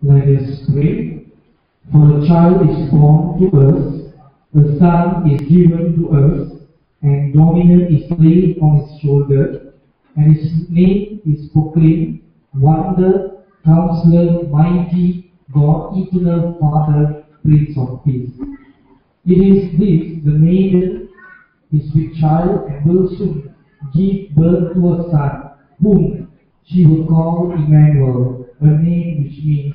Let us pray. For a child is born to us, a son is given to us, and dominion is laid on his shoulder, and his name is proclaimed Wonder, Counselor, Mighty, God, Eternal Father, Prince of Peace. It is this the maiden is with child and will soon give birth to a son, whom she will call Emmanuel, a name which means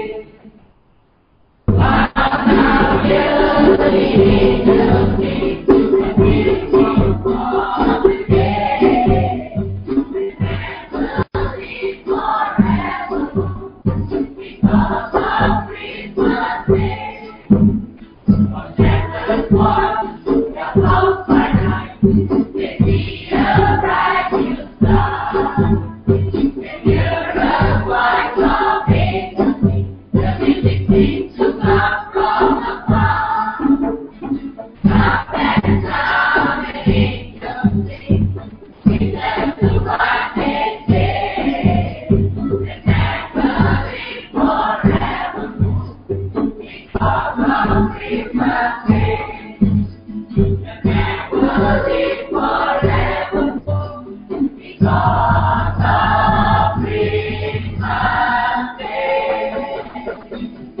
people.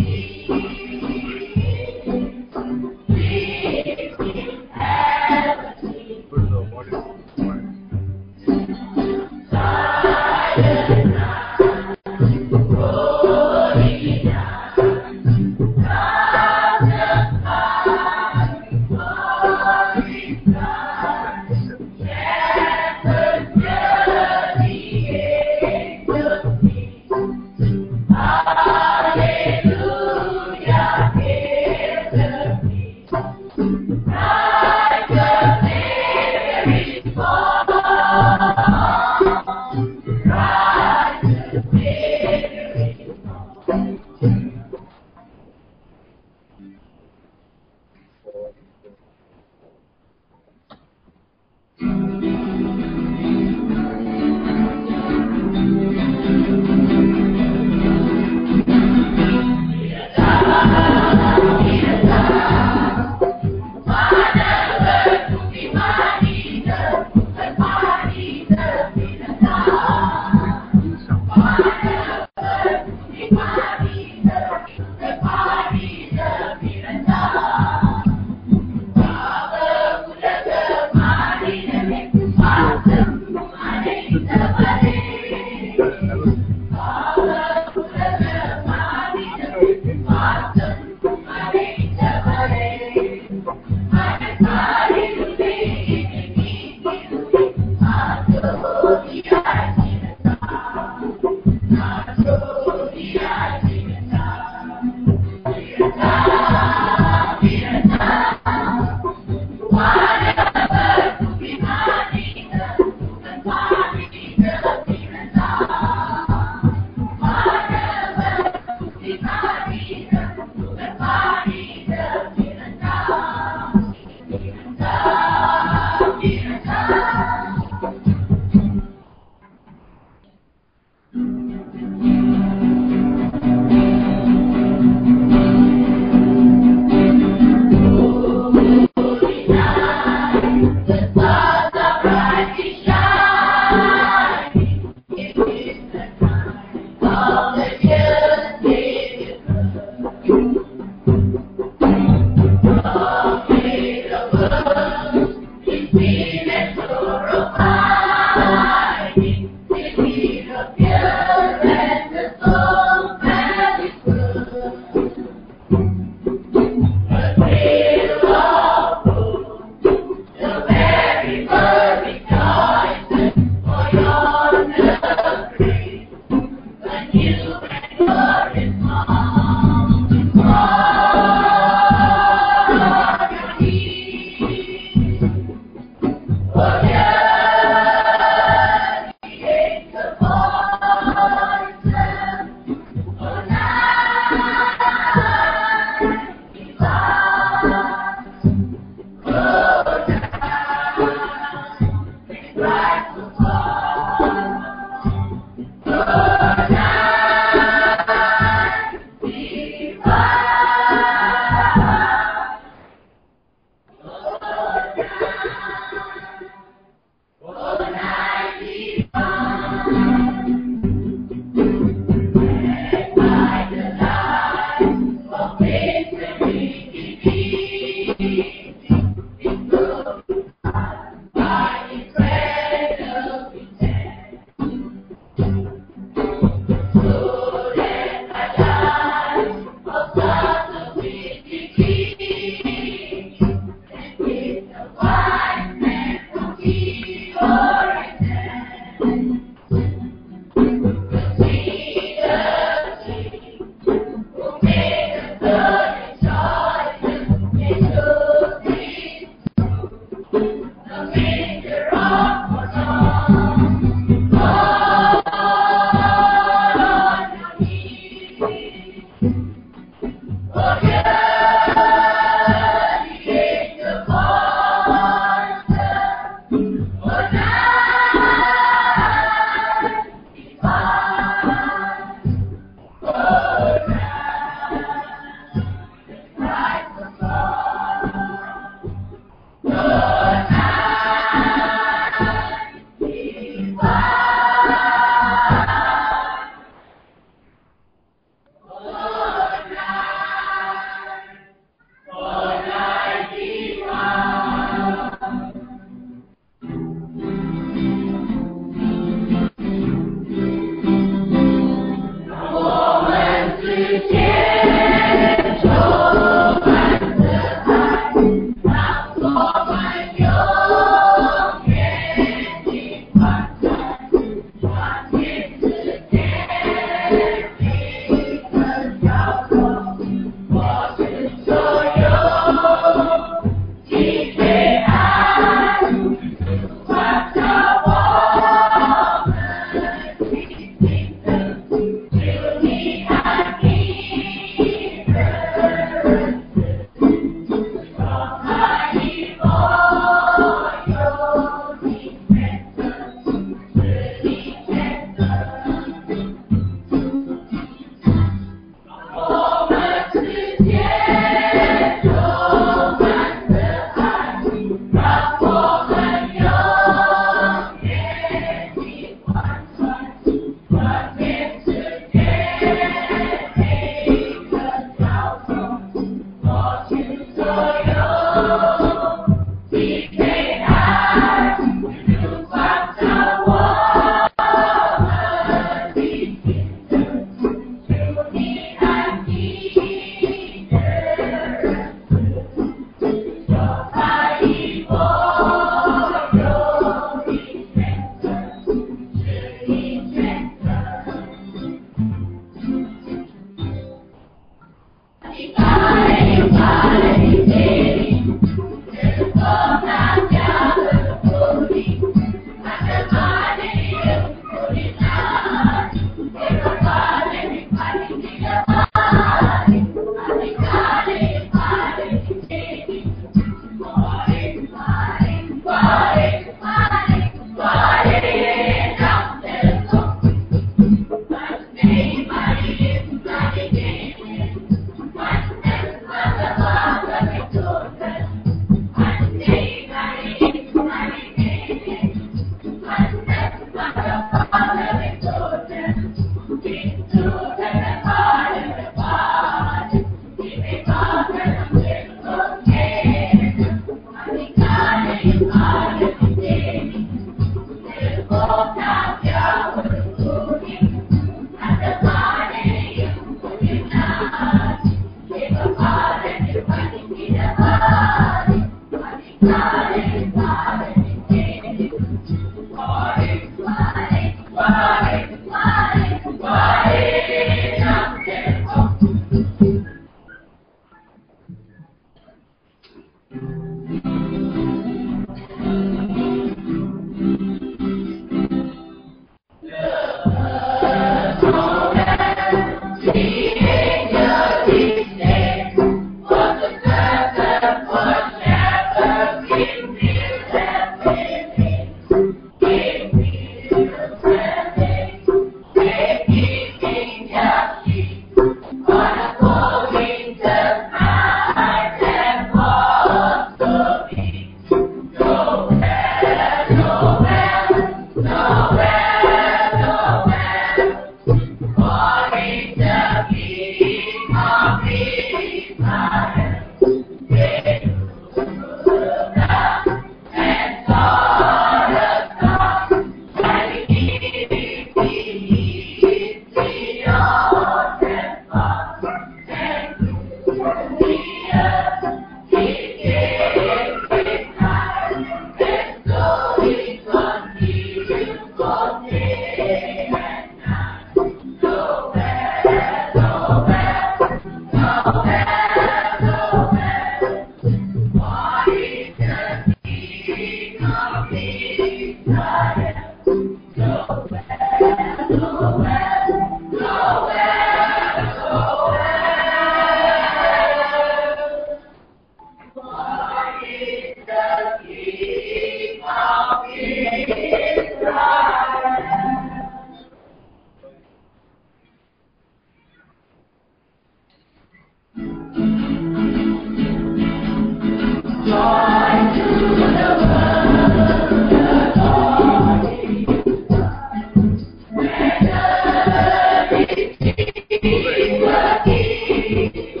Thank you.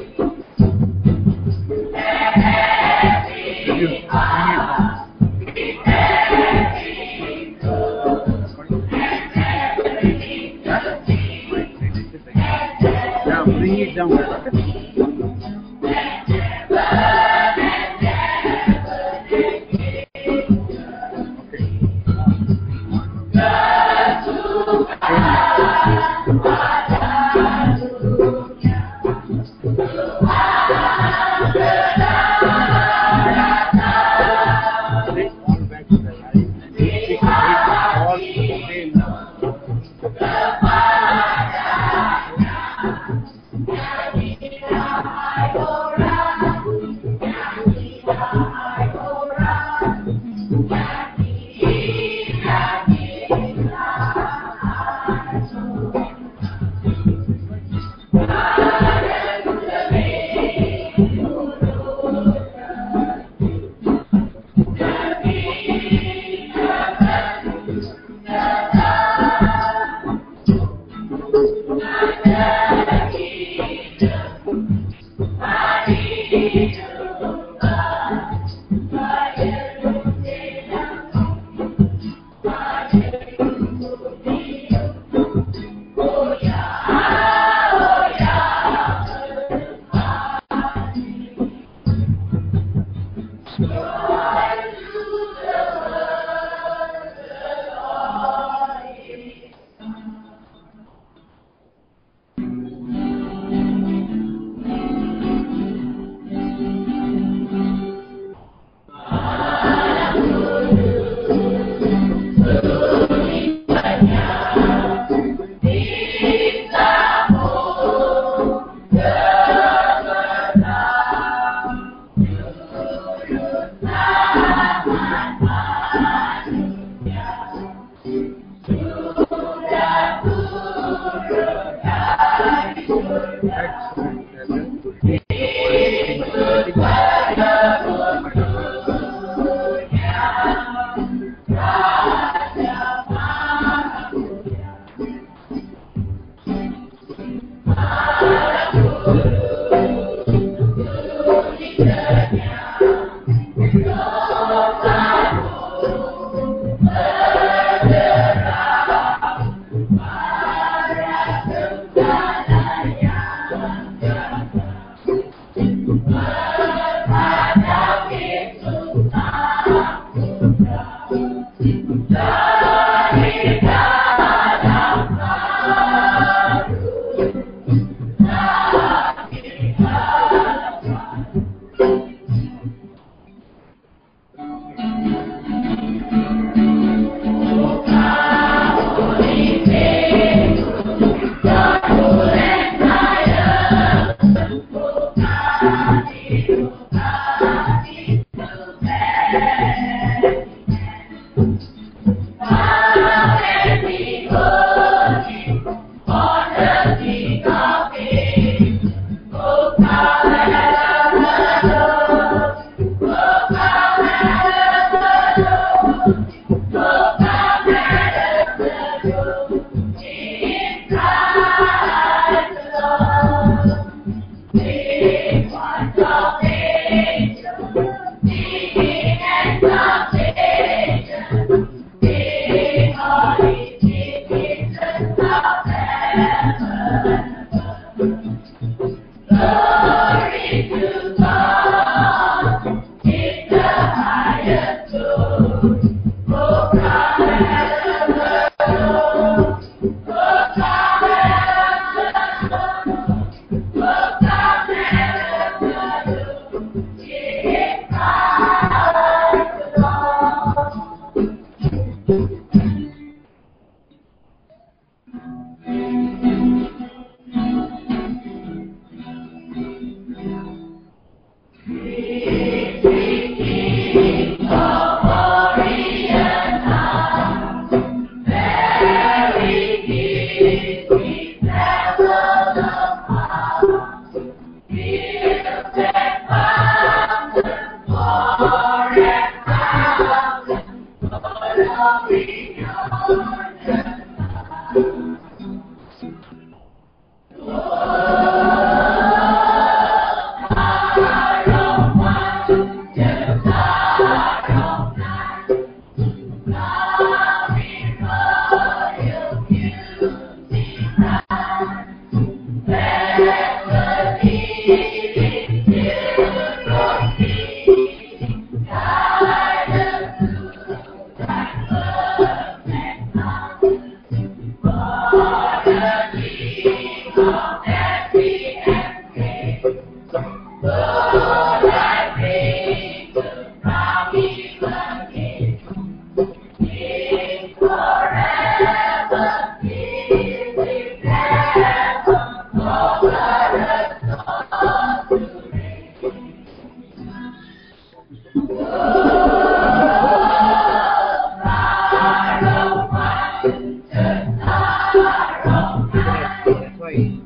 employee.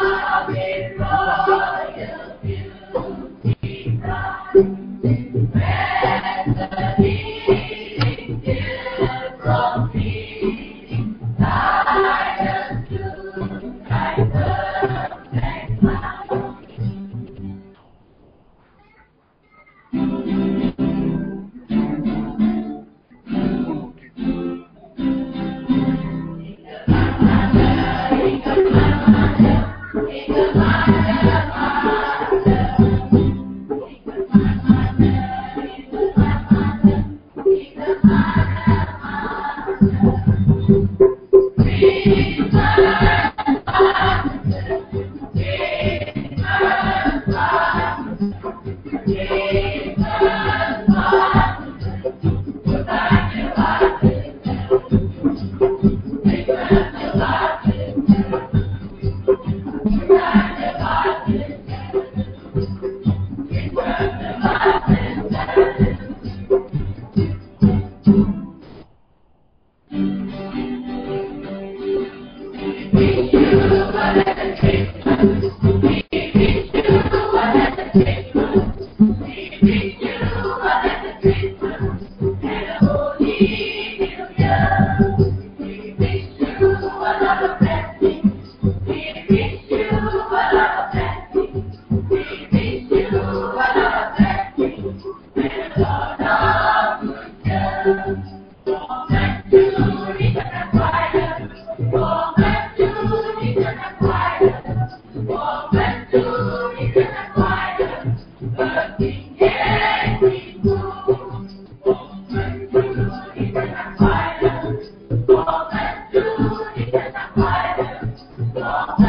You? Christmas.